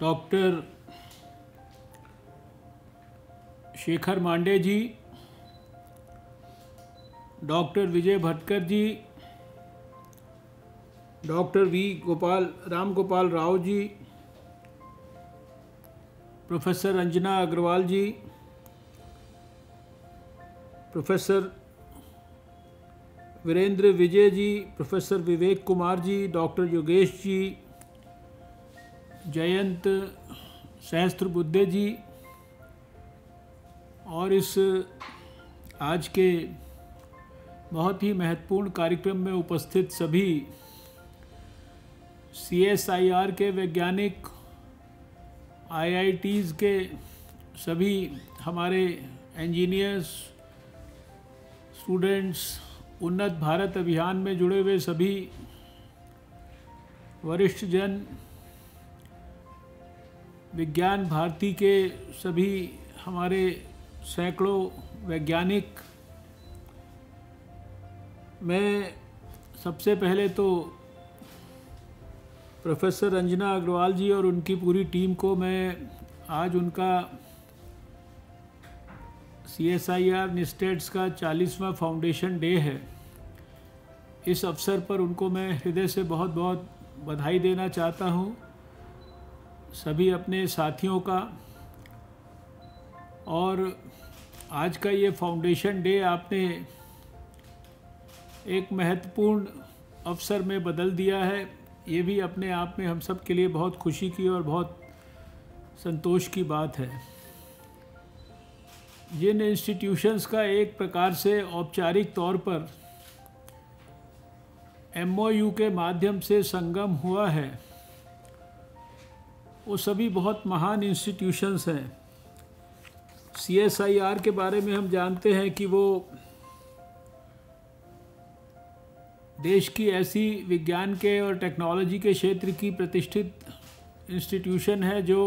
Doctor Shekhar Mande ji, doctor Vijay Bhatkar ji, doctor V Gopal, Ram Gopal Rao ji, professor Anjana Agarwal ji, professor Virendra Vijay ji, professor Vivek Kumar ji, doctor Yogesh ji Jayant Sahasrabuddhe ji और इस आज के बहुत ही महत्वपूर्ण कार्यक्रम में उपस्थित सभी सीएसआईआर के वैज्ञानिक आईआईटीज़ के सभी हमारे इंजीनियर्स स्टूडेंट्स उन्नत भारत अभियान में जुड़े हुए सभी वरिष्ठ जन विज्ञान भारती के सभी हमारे सैकड़ों वैज्ञानिक। मैं सबसे पहले तो प्रोफेसर रंजना अग्रवाल जी और उनकी पूरी टीम को मैं आज उनका सी एस आई आर निस्टेट्स का चालीसवा फाउंडेशन डे है। इस अवसर पर उनको मैं हृदय से बहुत बहुत बधाई देना चाहता हूँ। सभी अपने साथियों का। और आज का ये फाउंडेशन डे आपने एक महत्वपूर्ण अवसर में बदल दिया है। ये भी अपने आप में हम सब के लिए बहुत खुशी की और बहुत संतोष की बात है। जिन इंस्टीट्यूशंस का एक प्रकार से औपचारिक तौर पर एमओयू के माध्यम से संगम हुआ है वो सभी बहुत महान इंस्टीट्यूशंस हैं। सी एस आई आर के बारे में हम जानते हैं कि वो देश की ऐसी विज्ञान के और टेक्नोलॉजी के क्षेत्र की प्रतिष्ठित इंस्टीट्यूशन है जो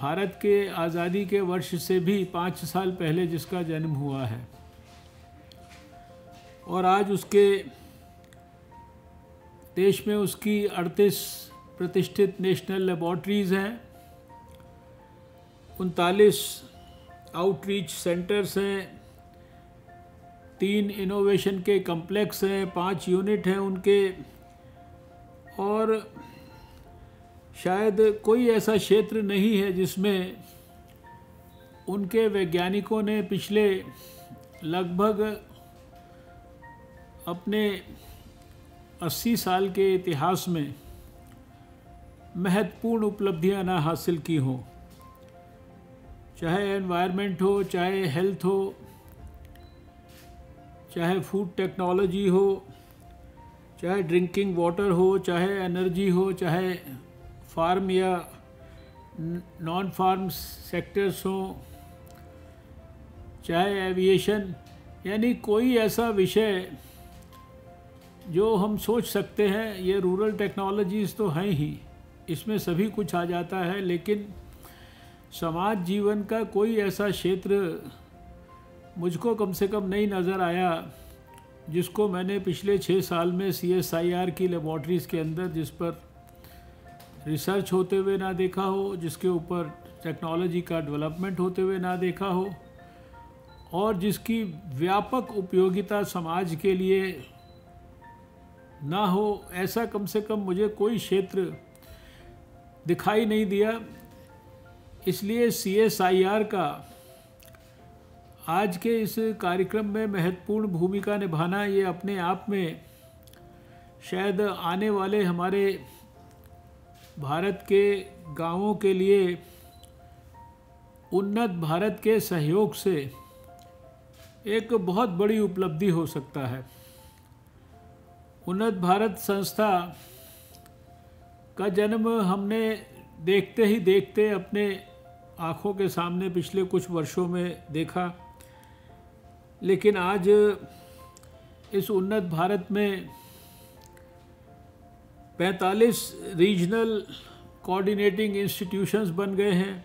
भारत के आज़ादी के वर्ष से भी पाँच साल पहले जिसका जन्म हुआ है। और आज उसके देश में उसकी अड़तीस प्रतिष्ठित नेशनल लेबॉर्ट्रीज़ हैं। उनतालीस आउटरीच सेंटर्स हैं। तीन इनोवेशन के कम्प्लेक्स हैं, पाँच यूनिट हैं उनके। और शायद कोई ऐसा क्षेत्र नहीं है जिसमें उनके वैज्ञानिकों ने पिछले लगभग अपने 80 साल के इतिहास में महत्वपूर्ण उपलब्धियाँ ना हासिल की हों। चाहे एनवायरनमेंट हो, चाहे हेल्थ हो, चाहे फ़ूड टेक्नोलॉजी हो, चाहे ड्रिंकिंग वाटर हो, चाहे एनर्जी हो, चाहे फार्म या नॉन फार्म सेक्टर्स हो, चाहे एविएशन यानी कोई ऐसा विषय जो हम सोच सकते हैं, ये रूरल टेक्नोलॉजीज़ तो हैं ही। इसमें सभी कुछ आ जाता है, लेकिन समाज जीवन का कोई ऐसा क्षेत्र मुझको कम से कम नहीं नज़र आया, जिसको मैंने पिछले छः साल में सी एस आई आर की लेबॉर्ट्रीज़ के अंदर, जिस पर रिसर्च होते हुए ना देखा हो, जिसके ऊपर टेक्नोलॉजी का डेवलपमेंट होते हुए ना देखा हो, और जिसकी व्यापक उपयोगिता समाज के लिए ना हो, ऐसा कम से कम मुझे कोई क्षेत्र दिखाई नहीं दिया। इसलिए सी एस आई आर का आज के इस कार्यक्रम में महत्वपूर्ण भूमिका निभाना, ये अपने आप में शायद आने वाले हमारे भारत के गाँवों के लिए उन्नत भारत के सहयोग से एक बहुत बड़ी उपलब्धि हो सकता है। उन्नत भारत संस्था का जन्म हमने देखते ही देखते अपने आँखों के सामने पिछले कुछ वर्षों में देखा। लेकिन आज इस उन्नत भारत में 45 रीजनल कोऑर्डिनेटिंग इंस्टीट्यूशंस बन गए हैं।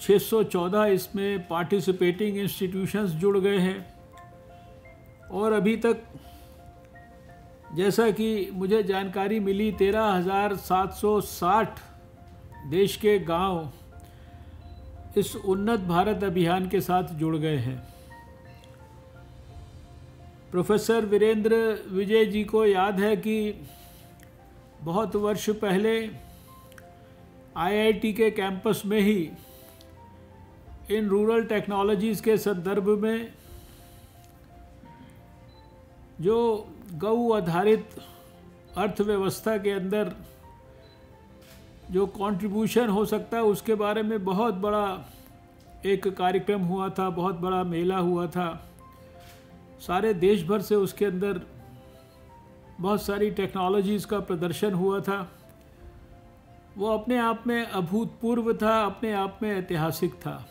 2614 इसमें पार्टिसिपेटिंग इंस्टीट्यूशंस जुड़ गए हैं। और अभी तक जैसा कि मुझे जानकारी मिली, तेरह हज़ार सात सौ साठ देश के गाँव इस उन्नत भारत अभियान के साथ जुड़ गए हैं। प्रोफेसर वीरेंद्र विजय जी को याद है कि बहुत वर्ष पहले आईआईटी के कैंपस में ही इन रूरल टेक्नोलॉजीज़ के संदर्भ में जो गऊ आधारित अर्थव्यवस्था के अंदर जो कंट्रीब्यूशन हो सकता है, उसके बारे में बहुत बड़ा एक कार्यक्रम हुआ था, बहुत बड़ा मेला हुआ था। सारे देश भर से उसके अंदर बहुत सारी टेक्नोलॉजीज़ का प्रदर्शन हुआ था। वो अपने आप में अभूतपूर्व था, अपने आप में ऐतिहासिक था।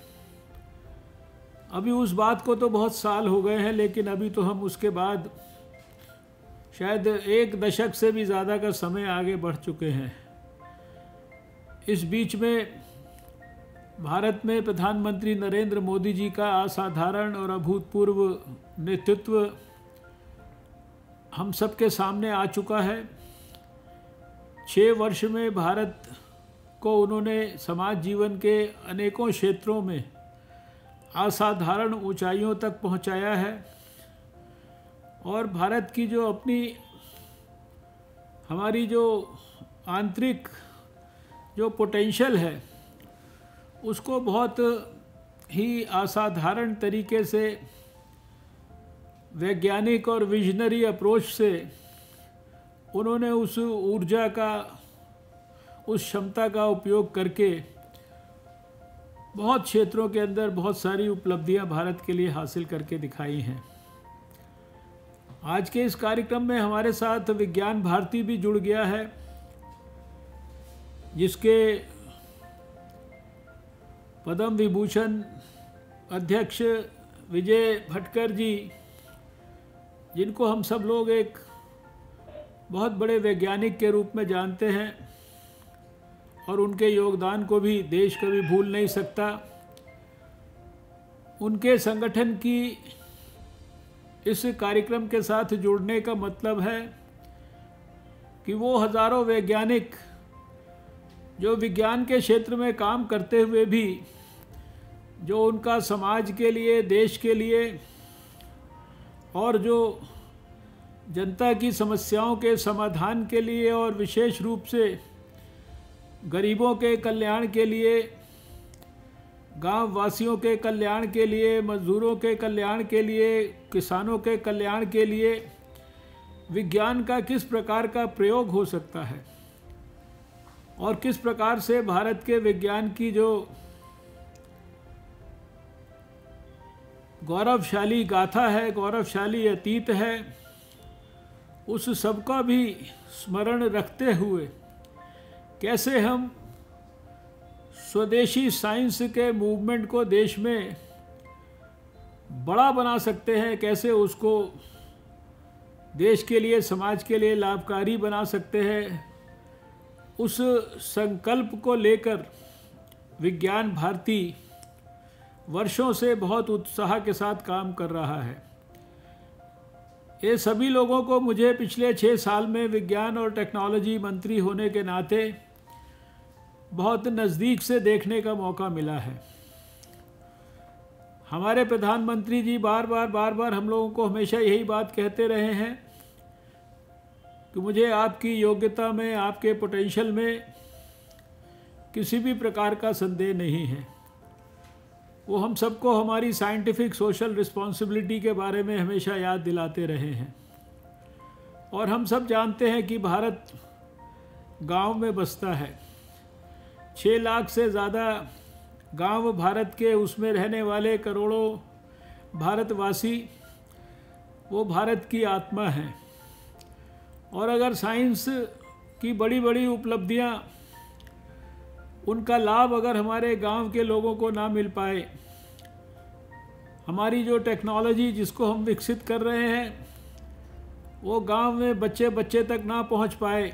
अभी उस बात को तो बहुत साल हो गए हैं, लेकिन अभी तो हम उसके बाद शायद एक दशक से भी ज़्यादा का समय आगे बढ़ चुके हैं। इस बीच में भारत में प्रधानमंत्री नरेंद्र मोदी जी का असाधारण और अभूतपूर्व नेतृत्व हम सबके सामने आ चुका है। छः वर्ष में भारत को उन्होंने समाज जीवन के अनेकों क्षेत्रों में असाधारण ऊंचाइयों तक पहुँचाया है। और भारत की जो अपनी, हमारी जो आंतरिक जो पोटेंशियल है, उसको बहुत ही असाधारण तरीके से, वैज्ञानिक और विजनरी अप्रोच से उन्होंने उस ऊर्जा का, उस क्षमता का उपयोग करके बहुत क्षेत्रों के अंदर बहुत सारी उपलब्धियाँ भारत के लिए हासिल करके दिखाई हैं। आज के इस कार्यक्रम में हमारे साथ विज्ञान भारती भी जुड़ गया है, जिसके पद्म विभूषण अध्यक्ष विजय भटकर जी, जिनको हम सब लोग एक बहुत बड़े वैज्ञानिक के रूप में जानते हैं और उनके योगदान को भी देश कभी भूल नहीं सकता। उनके संगठन की इस कार्यक्रम के साथ जुड़ने का मतलब है कि वो हज़ारों वैज्ञानिक जो विज्ञान के क्षेत्र में काम करते हुए भी, जो उनका समाज के लिए, देश के लिए, और जो जनता की समस्याओं के समाधान के लिए और विशेष रूप से गरीबों के कल्याण के लिए गाँव वासियों के कल्याण के लिए, मजदूरों के कल्याण के लिए, किसानों के कल्याण के लिए विज्ञान का किस प्रकार का प्रयोग हो सकता है? और किस प्रकार से भारत के विज्ञान की जो गौरवशाली गाथा है, गौरवशाली अतीत है, उस सबका भी स्मरण रखते हुए कैसे हम स्वदेशी साइंस के मूवमेंट को देश में बड़ा बना सकते हैं, कैसे उसको देश के लिए, समाज के लिए लाभकारी बना सकते हैं, उस संकल्प को लेकर विज्ञान भारती वर्षों से बहुत उत्साह के साथ काम कर रहा है। ये सभी लोगों को मुझे पिछले छः साल में विज्ञान और टेक्नोलॉजी मंत्री होने के नाते बहुत नज़दीक से देखने का मौका मिला है। हमारे प्रधानमंत्री जी बार बार बार बार हम लोगों को हमेशा यही बात कहते रहे हैं कि मुझे आपकी योग्यता में, आपके पोटेंशियल में किसी भी प्रकार का संदेह नहीं है। वो हम सबको हमारी साइंटिफिक सोशल रिस्पॉन्सिबिलिटी के बारे में हमेशा याद दिलाते रहे हैं। और हम सब जानते हैं कि भारत गाँव में बसता है। छः लाख से ज़्यादा गाँव भारत के उसमें रहने वाले करोड़ों भारतवासी, वो भारत की आत्मा हैं। और अगर साइंस की बड़ी बड़ी उपलब्धियाँ, उनका लाभ अगर हमारे गाँव के लोगों को ना मिल पाए, हमारी जो टेक्नोलॉजी जिसको हम विकसित कर रहे हैं, वो गाँव में बच्चे बच्चे तक ना पहुँच पाए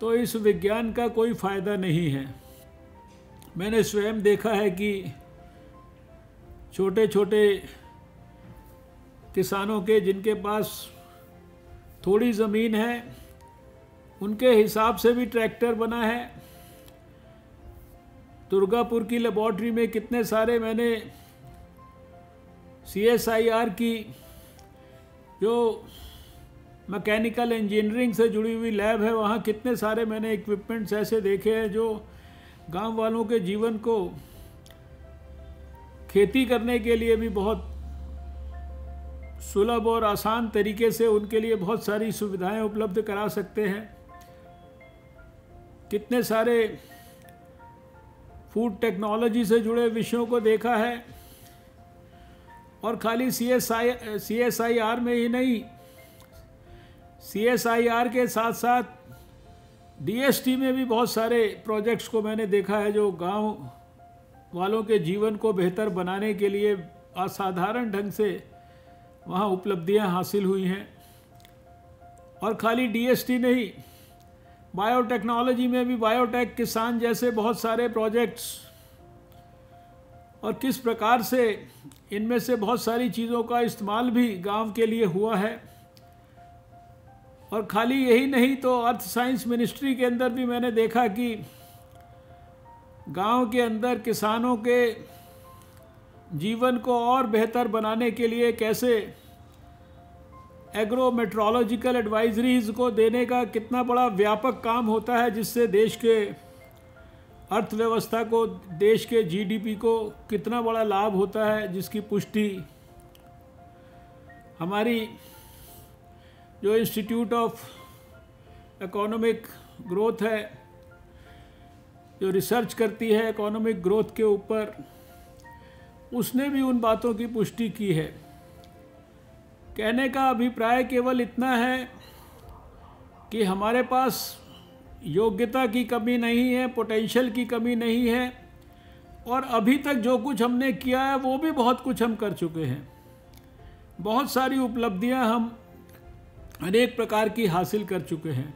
तो इस विज्ञान का कोई फ़ायदा नहीं है। मैंने स्वयं देखा है कि छोटे छोटे किसानों के जिनके पास थोड़ी ज़मीन है, उनके हिसाब से भी ट्रैक्टर बना है। दुर्गापुर की लेबॉर्ट्री में कितने सारे मैंने सी एस आई आर की जो मैकेनिकल इंजीनियरिंग से जुड़ी हुई लैब है। वहाँ कितने सारे मैंने इक्विपमेंट्स ऐसे देखे हैं जो गाँव वालों के जीवन को खेती करने के लिए भी बहुत सुलभ और आसान तरीके से उनके लिए बहुत सारी सुविधाएँ उपलब्ध करा सकते हैं। कितने सारे फ़ूड टेक्नोलॉजी से जुड़े विषयों को देखा है। और खाली C S I C S I R में ही नहीं सी एस आई आर के साथ साथ डी एस टी में भी बहुत सारे प्रोजेक्ट्स को मैंने देखा है जो गाँव वालों के जीवन को बेहतर बनाने के लिए असाधारण ढंग से वहाँ उपलब्धियाँ हासिल हुई हैं। और खाली डी एस टी नहीं बायोटेक्नोलॉजी में भी बायोटेक किसान जैसे बहुत सारे प्रोजेक्ट्स और किस प्रकार से इनमें से बहुत सारी चीज़ों का इस्तेमाल भी गाँव के लिए हुआ है। और खाली यही नहीं तो अर्थ साइंस मिनिस्ट्री के अंदर भी मैंने देखा कि गाँव के अंदर किसानों के जीवन को और बेहतर बनाने के लिए कैसे एग्रो मेट्रोलॉजिकल एडवाइजरीज को देने का कितना बड़ा व्यापक काम होता है जिससे देश के अर्थव्यवस्था को, देश के जीडीपी को कितना बड़ा लाभ होता है, जिसकी पुष्टि हमारी जो इंस्टीट्यूट ऑफ़ इकोनॉमिक ग्रोथ है, जो रिसर्च करती है इकोनॉमिक ग्रोथ के ऊपर, उसने भी उन बातों की पुष्टि की है। कहने का अभिप्राय केवल इतना है कि हमारे पास योग्यता की कमी नहीं है पोटेंशियल की कमी नहीं है, और अभी तक जो कुछ हमने किया है, वो भी बहुत कुछ हम कर चुके हैं। बहुत सारी उपलब्धियाँ हम अनेक प्रकार की हासिल कर चुके हैं।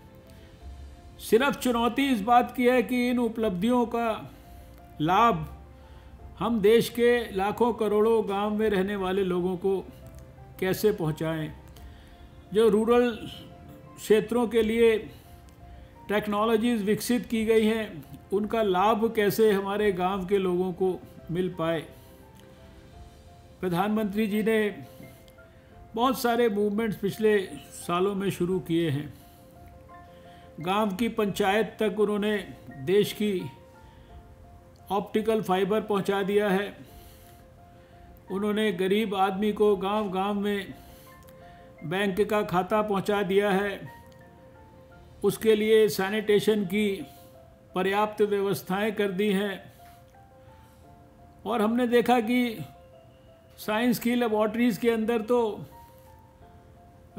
सिर्फ़ चुनौती इस बात की है कि इन उपलब्धियों का लाभ हम देश के लाखों करोड़ों गाँव में रहने वाले लोगों को कैसे पहुंचाएँ, जो रूरल क्षेत्रों के लिए टेक्नोलॉजीज़ विकसित की गई हैं, उनका लाभ कैसे हमारे गाँव के लोगों को मिल पाए? प्रधानमंत्री जी ने बहुत सारे मूवमेंट्स पिछले सालों में शुरू किए हैं। गाँव की पंचायत तक उन्होंने देश की ऑप्टिकल फाइबर पहुँचा दिया है। उन्होंने गरीब आदमी को गाँव गाँव में बैंक का खाता पहुँचा दिया है। उसके लिए सैनिटेशन की पर्याप्त व्यवस्थाएँ कर दी हैं। और हमने देखा कि साइंस की लेबॉर्ट्रीज़ के अंदर तो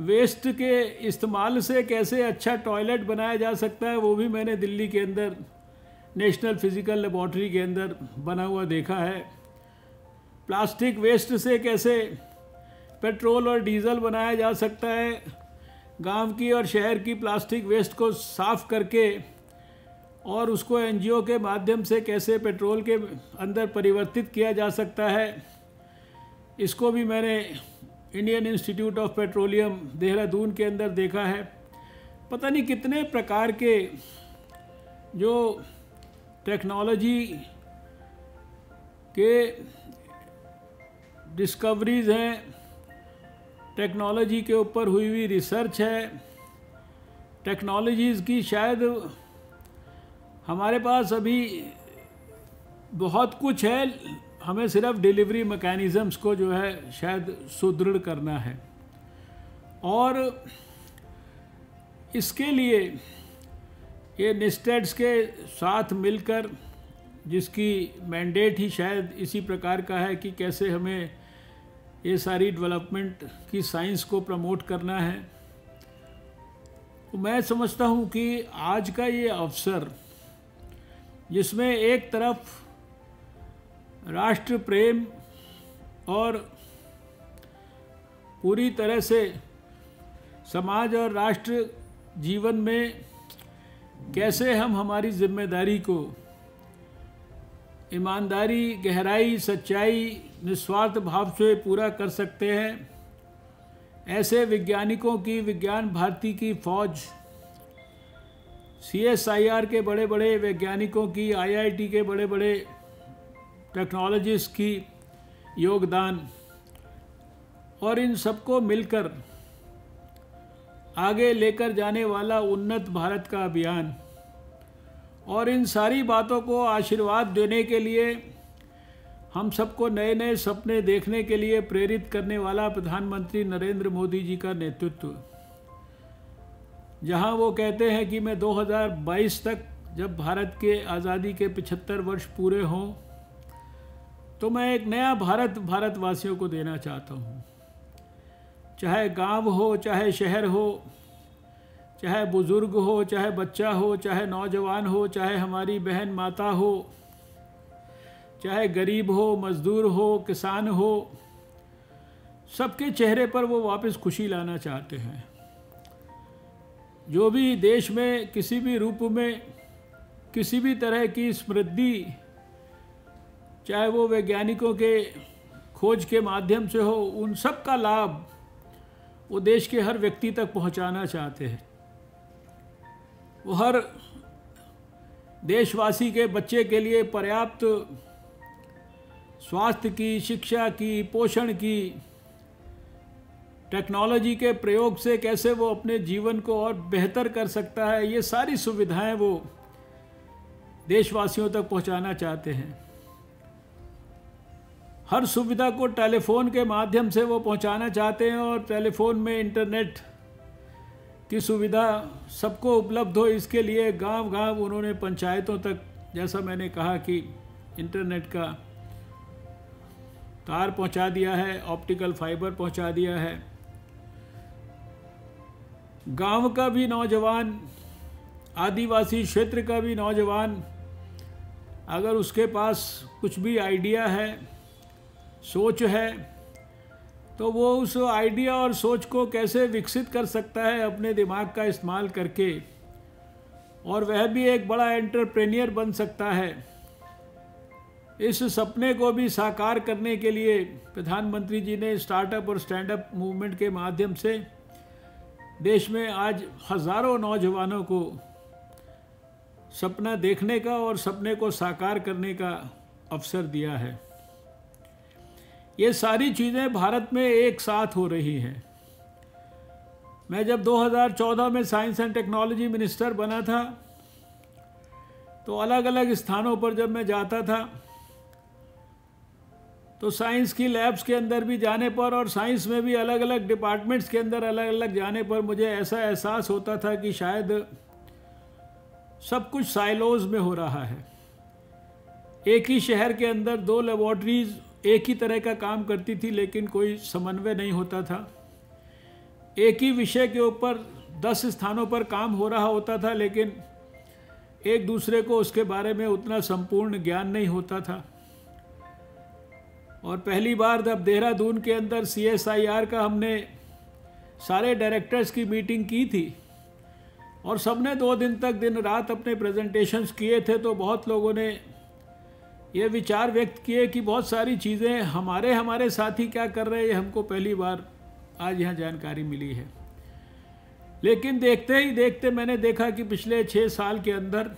वेस्ट के इस्तेमाल से कैसे अच्छा टॉयलेट बनाया जा सकता है, वो भी मैंने दिल्ली के अंदर, नेशनल फ़िज़िकल लेबॉर्ट्री के अंदर बना हुआ देखा है। प्लास्टिक वेस्ट से कैसे पेट्रोल और डीजल बनाया जा सकता है, गाँव की और शहर की प्लास्टिक वेस्ट को साफ़ करके और उसको एनजीओ के माध्यम से कैसे पेट्रोल के अंदर परिवर्तित किया जा सकता है, इसको भी मैंने Indian Institute of Petroleum Dehradun के अंदर देखा है। पता नहीं कितने प्रकार के जो टेक्नोलॉजी के डिस्कवरीज़ हैं टेक्नोलॉजी के ऊपर हुई हुई रिसर्च है। टेक्नोलॉजीज़ की शायद हमारे पास अभी बहुत कुछ है हमें सिर्फ़ डिलीवरी मैकेनिज़म्स को जो है शायद सुदृढ़ करना है। और इसके लिए ये निस्टेड्स के साथ मिलकर, जिसकी मैंडेट ही शायद इसी प्रकार का है कि कैसे हमें ये सारी डेवलपमेंट की साइंस को प्रमोट करना है। तो मैं समझता हूँ कि आज का ये अवसर, जिसमें एक तरफ़ राष्ट्र प्रेम और पूरी तरह से समाज और राष्ट्र जीवन में कैसे हम हमारी ज़िम्मेदारी को ईमानदारी, गहराई, सच्चाई, निस्वार्थ भाव से पूरा कर सकते हैं, ऐसे वैज्ञानिकों की, विज्ञान भारती की फौज सीएसआईआर के बड़े बड़े वैज्ञानिकों की आईआईटी के बड़े बड़े टेक्नोलॉजिस्ट की योगदान और इन सबको मिलकर आगे लेकर जाने वाला उन्नत भारत का अभियान और इन सारी बातों को आशीर्वाद देने के लिए हम सबको नए नए सपने देखने के लिए प्रेरित करने वाला प्रधानमंत्री नरेंद्र मोदी जी का नेतृत्व। जहाँ वो कहते हैं कि मैं 2022 तक जब भारत के आज़ादी के 75 वर्ष पूरे हों तो मैं एक नया भारत, भारतवासियों को देना चाहता हूँ। चाहे गाँव हो, चाहे शहर हो, चाहे बुज़ुर्ग हो, चाहे बच्चा हो, चाहे नौजवान हो, चाहे हमारी बहन माता हो, चाहे गरीब हो, मज़दूर हो, किसान हो, सबके चेहरे पर वो वापस खुशी लाना चाहते हैं। जो भी देश में, किसी भी रूप में, किसी भी तरह की समृद्धि चाहे वो वैज्ञानिकों के खोज के माध्यम से हो, उन सब का लाभ वो देश के हर व्यक्ति तक पहुंचाना चाहते हैं। वो हर देशवासी के बच्चे के लिए पर्याप्त स्वास्थ्य की, शिक्षा की, पोषण की, टेक्नोलॉजी के प्रयोग से कैसे वो अपने जीवन को और बेहतर कर सकता है, ये सारी सुविधाएँ वो देशवासियों तक पहुंचाना चाहते हैं। हर सुविधा को टेलीफोन के माध्यम से वो पहुंचाना चाहते हैं और टेलीफोन में इंटरनेट की सुविधा सबको उपलब्ध हो, इसके लिए गाँव गाँव उन्होंने पंचायतों तक, जैसा मैंने कहा कि इंटरनेट का तार पहुँचा दिया है, ऑप्टिकल फाइबर पहुँचा दिया है। गाँव का भी नौजवान, आदिवासी क्षेत्र का भी नौजवान, अगर उसके पास कुछ भी आइडिया है सोच है तो वो उस आइडिया और सोच को कैसे विकसित कर सकता है अपने दिमाग का इस्तेमाल करके? और वह भी एक बड़ा एंटरप्रेन्योर बन सकता है। इस सपने को भी साकार करने के लिए प्रधानमंत्री जी ने स्टार्टअप और स्टैंडअप मूवमेंट के माध्यम से देश में आज हज़ारों नौजवानों को सपना देखने का और सपने को साकार करने का अवसर दिया है। ये सारी चीज़ें भारत में एक साथ हो रही हैं। मैं जब 2014 में साइंस एंड टेक्नोलॉजी मिनिस्टर बना था तो अलग अलग स्थानों पर जब मैं जाता था तो साइंस की लैब्स के अंदर भी जाने पर और साइंस में भी अलग अलग डिपार्टमेंट्स के अंदर अलग अलग जाने पर मुझे ऐसा एहसास होता था कि शायद सब कुछ साइलोज में हो रहा है। एक ही शहर के अंदर दो लेबॉर्ट्रीज एक ही तरह का काम करती थी, लेकिन कोई समन्वय नहीं होता था। एक ही विषय के ऊपर दस स्थानों पर काम हो रहा होता था, लेकिन एक दूसरे को उसके बारे में उतना संपूर्ण ज्ञान नहीं होता था। और पहली बार जब देहरादून के अंदर सीएसआईआर का हमने सारे डायरेक्टर्स की मीटिंग की थी, और सबने दो दिन तक दिन रात अपने प्रेजेंटेशंस किए थे तो बहुत लोगों ने ये विचार व्यक्त किए कि बहुत सारी चीज़ें हमारे हमारे साथी क्या कर रहे हैं हमको पहली बार आज यहाँ जानकारी मिली है। लेकिन देखते ही देखते मैंने देखा कि पिछले छः साल के अंदर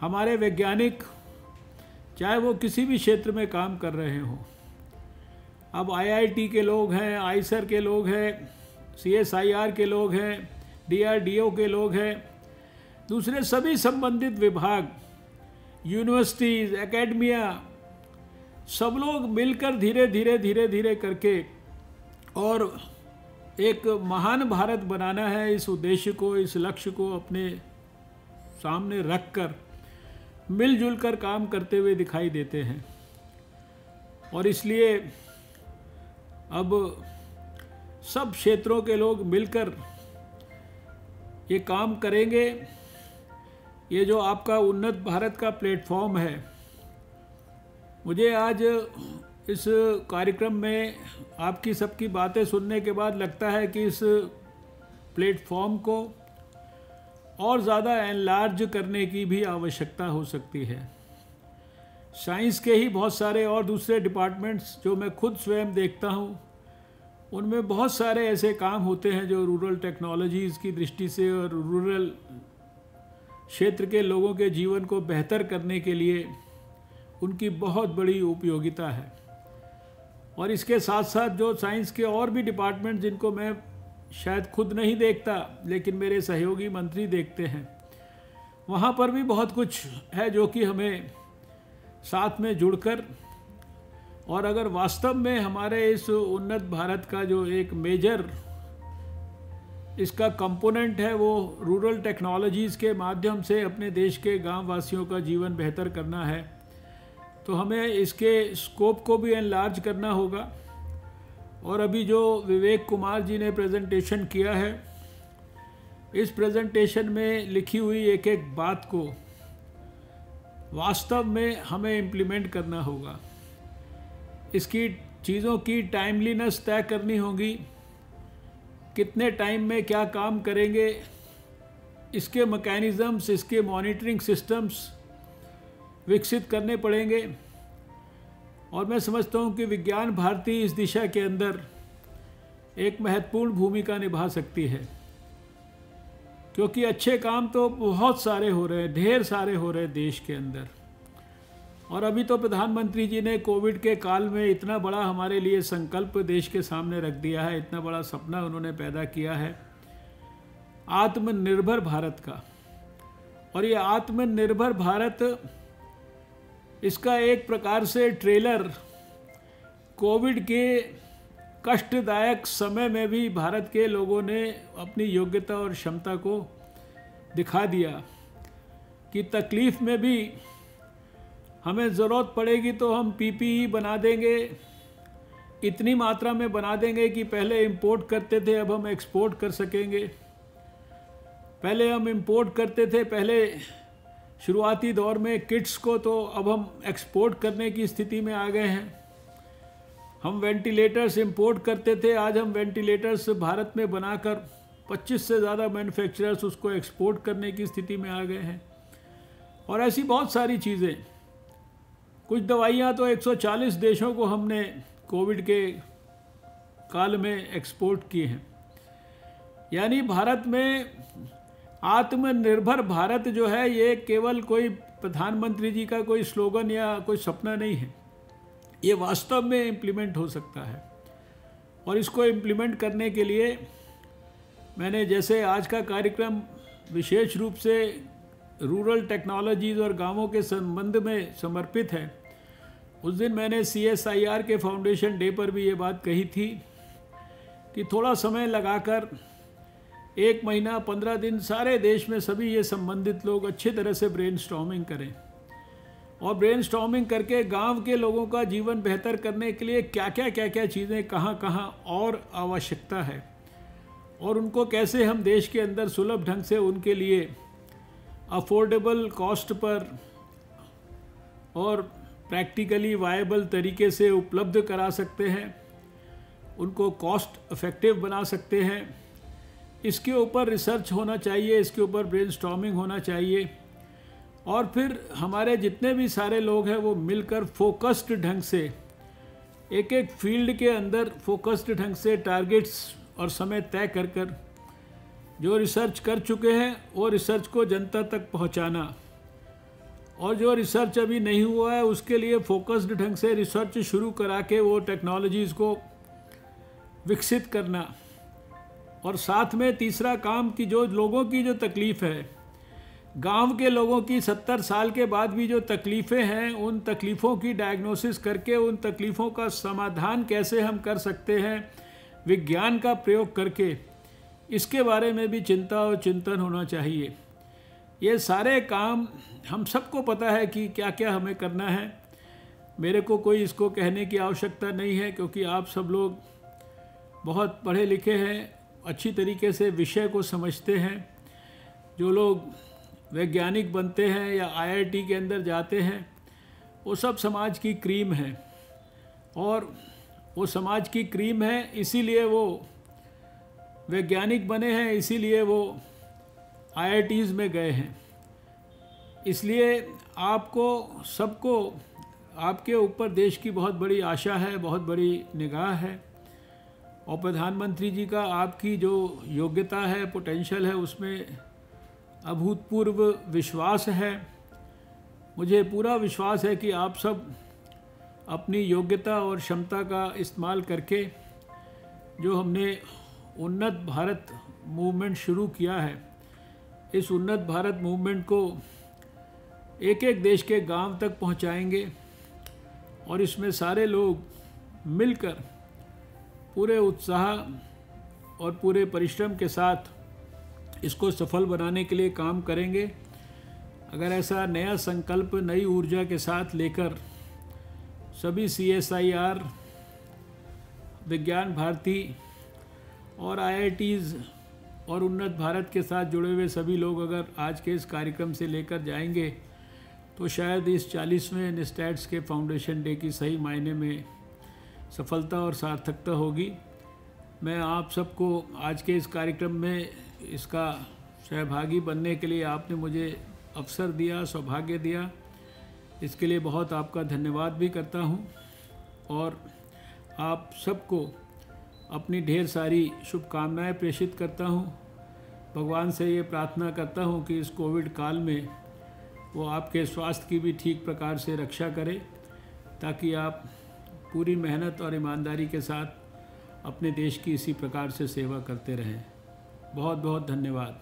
हमारे वैज्ञानिक, चाहे वो किसी भी क्षेत्र में काम कर रहे हों, अब आईआईटी के लोग हैं आईसर के लोग हैं सीएसआईआर के लोग हैं डीआरडीओ के लोग हैं, दूसरे सभी संबंधित विभाग यूनिवर्सिटीज़ एकेडमिया सब लोग मिलकर धीरे धीरे धीरे धीरे करके और एक महान भारत बनाना है, इस उद्देश्य को, इस लक्ष्य को अपने सामने रख कर मिलजुल कर काम करते हुए दिखाई देते हैं। और इसलिए अब सब क्षेत्रों के लोग मिलकर ये काम करेंगे। ये जो आपका उन्नत भारत का प्लेटफॉर्म है, मुझे आज इस कार्यक्रम में आपकी सबकी बातें सुनने के बाद लगता है कि इस प्लेटफॉर्म को और ज़्यादा एनलार्ज करने की भी आवश्यकता हो सकती है। साइंस के ही बहुत सारे और दूसरे डिपार्टमेंट्स जो मैं खुद स्वयं देखता हूँ, उनमें बहुत सारे ऐसे काम होते हैं जो रूरल टेक्नोलॉजीज़ की दृष्टि से और रूरल क्षेत्र के लोगों के जीवन को बेहतर करने के लिए उनकी बहुत बड़ी उपयोगिता है। और इसके साथ साथ जो साइंस के और भी डिपार्टमेंट जिनको मैं शायद खुद नहीं देखता, लेकिन मेरे सहयोगी मंत्री देखते हैं, वहाँ पर भी बहुत कुछ है जो कि हमें साथ में जुड़कर और अगर वास्तव में हमारे इस उन्नत भारत का जो एक मेजर इसका कंपोनेंट है वो रूरल टेक्नोलॉजीज़ के माध्यम से अपने देश के गाँव वासियों का जीवन बेहतर करना है। तो हमें इसके स्कोप को भी एनलार्ज करना होगा। और अभी जो विवेक कुमार जी ने प्रेजेंटेशन किया है, इस प्रेजेंटेशन में लिखी हुई एक एक बात को वास्तव में हमें इम्प्लीमेंट करना होगा। इसकी चीज़ों की टाइमलीनेस तय करनी होगी। कितने टाइम में क्या काम करेंगे, इसके मैकेनिज़म्स इसके मॉनिटरिंग सिस्टम्स विकसित करने पड़ेंगे। और मैं समझता हूँ कि विज्ञान भारती इस दिशा के अंदर एक महत्वपूर्ण भूमिका निभा सकती है। क्योंकि अच्छे काम तो बहुत सारे हो रहे हैं, ढेर सारे हो रहे हैं देश के अंदर। और अभी तो प्रधानमंत्री जी ने कोविड के काल में इतना बड़ा हमारे लिए संकल्प देश के सामने रख दिया है, इतना बड़ा सपना उन्होंने पैदा किया है, आत्मनिर्भर भारत का। और ये आत्मनिर्भर भारत, इसका एक प्रकार से ट्रेलर कोविड के कष्टदायक समय में भी भारत के लोगों ने अपनी योग्यता और क्षमता को दिखा दिया कि तकलीफ़ में भी हमें ज़रूरत पड़ेगी तो हम पीपीई बना देंगे। इतनी मात्रा में बना देंगे कि पहले इंपोर्ट करते थे, अब हम एक्सपोर्ट कर सकेंगे। पहले हम इंपोर्ट करते थे, पहले शुरुआती दौर में किट्स को तो अब हम एक्सपोर्ट करने की स्थिति में आ गए हैं। हम वेंटिलेटर्स इंपोर्ट करते थे, आज हम वेंटिलेटर्स भारत में बनाकर 25 से ज़्यादा मैन्युफैक्चरर्स उसको एक्सपोर्ट करने की स्थिति में आ गए हैं। और ऐसी बहुत सारी चीज़ें कुछ दवाइयाँ तो 140 देशों को हमने कोविड के काल में एक्सपोर्ट किए हैं। यानी भारत में आत्मनिर्भर भारत जो है, ये केवल कोई प्रधानमंत्री जी का कोई स्लोगन या कोई सपना नहीं है। ये वास्तव में इम्प्लीमेंट हो सकता है। और इसको इम्प्लीमेंट करने के लिए मैंने जैसे आज का कार्यक्रम विशेष रूप से रूरल टेक्नोलॉजीज़ और गाँवों के संबंध में समर्पित है। उस दिन मैंने सी एस आई आर के फाउंडेशन डे पर भी ये बात कही थी कि थोड़ा समय लगाकर एक महीना, पंद्रह दिन सारे देश में सभी ये संबंधित लोग अच्छे तरह से ब्रेन करें। और ब्रेन करके गाँव के लोगों का जीवन बेहतर करने के लिए क्या क्या क्या क्या चीज़ें कहाँ कहाँ और आवश्यकता है और उनको कैसे हम देश के अंदर सुलभ ढंग से उनके लिए अफोर्डेबल कॉस्ट पर और प्रैक्टिकली वायबल तरीके से उपलब्ध करा सकते हैं, उनको कॉस्ट इफ़ेक्टिव बना सकते हैं। इसके ऊपर रिसर्च होना चाहिए, इसके ऊपर ब्रेन होना चाहिए। और फिर हमारे जितने भी सारे लोग हैं, वो मिलकर फोकस्ड ढंग से एक एक फ़ील्ड के अंदर फोकस्ड ढंग से टारगेट्स और समय तय कर कर जो रिसर्च कर चुके हैं, वो रिसर्च को जनता तक पहुंचाना। और जो रिसर्च अभी नहीं हुआ है, उसके लिए फोकस्ड ढंग से रिसर्च शुरू करा के वो टेक्नोलॉजीज़ को विकसित करना। और साथ में तीसरा काम कि जो लोगों की जो तकलीफ़ है, गाँव के लोगों की सत्तर साल के बाद भी जो तकलीफ़ें हैं, उन तकलीफ़ों की डायग्नोसिस करके, उन तकलीफ़ों का समाधान कैसे हम कर सकते हैं, विज्ञान का प्रयोग करके इसके बारे में भी चिंता और चिंतन होना चाहिए। ये सारे काम हम सबको पता है कि क्या क्या हमें करना है। मेरे को कोई इसको कहने की आवश्यकता नहीं है, क्योंकि आप सब लोग बहुत पढ़े लिखे हैं, अच्छी तरीके से विषय को समझते हैं। जो लोग वैज्ञानिक बनते हैं या आईआईटी के अंदर जाते हैं, वो सब समाज की क्रीम है। और वो समाज की क्रीम है, इसीलिए वो वैज्ञानिक बने हैं, इसीलिए वो आई में गए हैं। इसलिए आपको, सबको, आपके ऊपर देश की बहुत बड़ी आशा है, बहुत बड़ी निगाह है। और प्रधानमंत्री जी का आपकी जो योग्यता है पोटेंशियल है, उसमें अभूतपूर्व विश्वास है। मुझे पूरा विश्वास है कि आप सब अपनी योग्यता और क्षमता का इस्तेमाल करके, जो हमने उन्नत भारत मूवमेंट शुरू किया है। इस उन्नत भारत मूवमेंट को एक एक देश के गाँव तक पहुंचाएँगे और इसमें सारे लोग मिलकर पूरे उत्साह और पूरे परिश्रम के साथ इसको सफल बनाने के लिए काम करेंगे। अगर ऐसा नया संकल्प, नई ऊर्जा के साथ लेकर सभी सी एस आई आर विज्ञान भारती और आईआईटीज़ और उन्नत भारत के साथ जुड़े हुए सभी लोग अगर आज के इस कार्यक्रम से लेकर जाएँगे तो शायद इस चालीसवें निस्टैट्स के फाउंडेशन डे की सही मायने में सफलता और सार्थकता होगी। मैं आप सबको आज के इस कार्यक्रम में इसका सहभागी बनने के लिए आपने मुझे अवसर दिया, सौभाग्य दिया। इसके लिए बहुत आपका धन्यवाद भी करता हूँ। और आप सबको अपनी ढेर सारी शुभकामनाएँ प्रेषित करता हूँ। भगवान से ये प्रार्थना करता हूँ कि इस कोविड काल में वो आपके स्वास्थ्य की भी ठीक प्रकार से रक्षा करे, ताकि आप पूरी मेहनत और ईमानदारी के साथ अपने देश की इसी प्रकार से सेवा करते रहें। बहुत बहुत धन्यवाद।